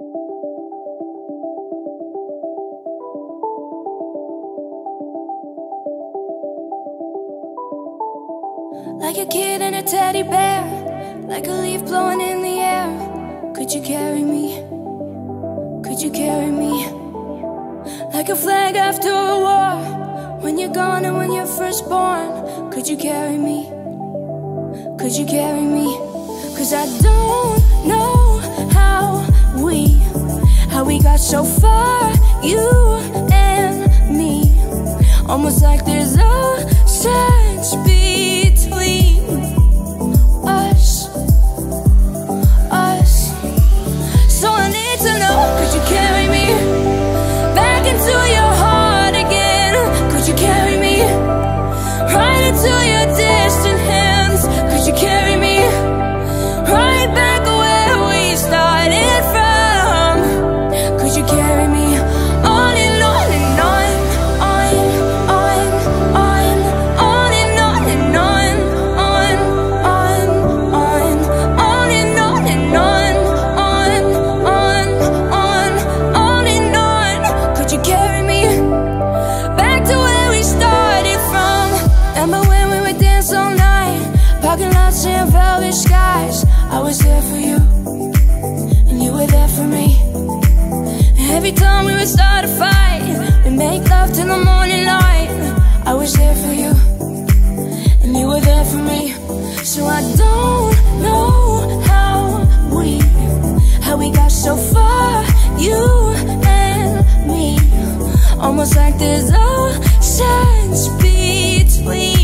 Like a kid and a teddy bear, like a leaf blowing in the air. Could you carry me? Could you carry me? Like a flag after a war, when you're gone and when you're first born. Could you carry me? Could you carry me? Cause I don't know so far, you and me. Almost like there's a sense between us. Velvet skies? I was there for you, and you were there for me. Every time we would start a fight, we make love till the morning light. I was there for you, and you were there for me. So I don't know how we, how we got so far, you and me. Almost like there's a sense between